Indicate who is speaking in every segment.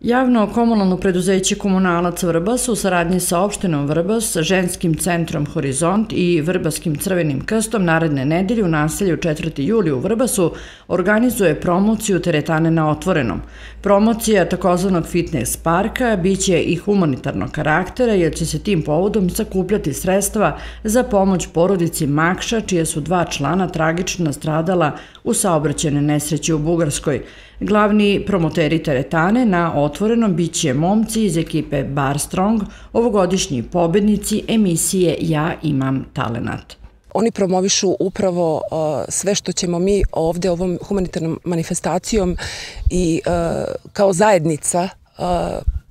Speaker 1: Javno komunalno preduzeće Komunalac Vrbas u saradnji sa opštinom Vrbas, ženskim centrom Horizont i Vrbaskim crvenim krstom naredne nedelje u naselju 4. juli u Vrbasu organizuje promociju teretane na otvorenom. Promocija takozvanog fitness parka biće i humanitarnog karaktera jer će se tim povodom sakupljati sredstva za pomoć porodici Makša čije su dva člana tragično nastradala u saobraćene nesreće u Bugarskoj. Glavni promoteri teretane na otvorenom biće momci iz ekipe Bar Strong, ovogodišnji pobednici emisije Ja imam talenat.
Speaker 2: Oni promovišu upravo uh, sve što ćemo mi ovde ovom humanitarnom manifestacijom i uh, kao zajednica uh,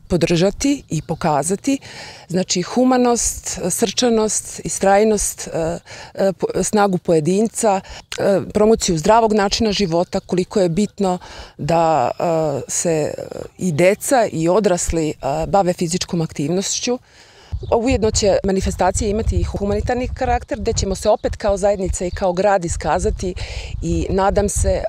Speaker 2: podržati i pokazati. Znači, humanost, srčanost, istrajnost, e, e, snagu pojedinca, e, promociju zdravog načina života, koliko je bitno da se i deca i odrasli bave fizičkom aktivnošću. Ujedno će manifestacije imati i humanitarni karakter, gde ćemo se opet kao zajednica i kao grad iskazati i nadam se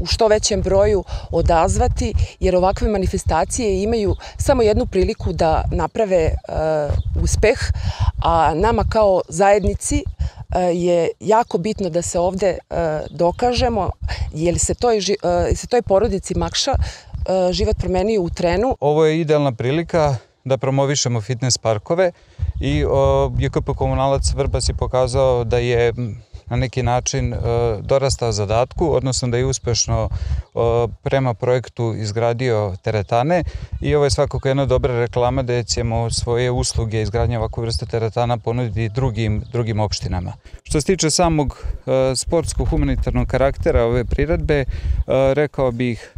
Speaker 2: u što većem broju odazvati, jer ovakve manifestacije imaju samo jednu priliku da naprave uspeh, a nama kao zajednici je jako bitno da se ovde dokažemo, jer se toj, se toj porodici Makša život promenio u trenu.
Speaker 3: Ovo je idealna prilika da promovišemo fitness parkove i JKP Komunalac Vrbas je pokazao da je na neki način dorastao zadatku, odnosno da je uspešno prema projektu izgradio teretane i ovo je svakako jedna dobra reklama da ćemo svoje usluge izgradnje ovakve vrste teretana ponuditi drugim, drugim opštinama. Što se tiče samog sportskog humanitarnog karaktera ove priredbe, rekao bih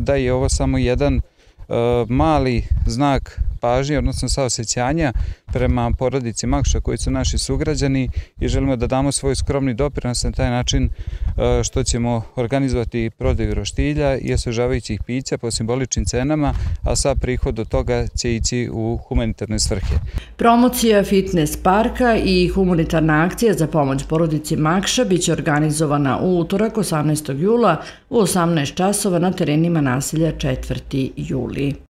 Speaker 3: da je ovo samo jedan mali znak pažnje, odnosno saosećanja prema porodici Makša koji su naši sugrađani i želimo da damo svoj skromni doprinos na taj način e, što ćemo organizovati prodaju roštilja i osvežavajućih pića po simboličnim cenama, a sa prihod od toga će ići u humanitarne svrhe.
Speaker 1: Promocija fitness parka i humanitarna akcija za pomoć porodici Makša biće organizovana u utorak 18. jula u 18 časova na terenima nasilja 4. juli.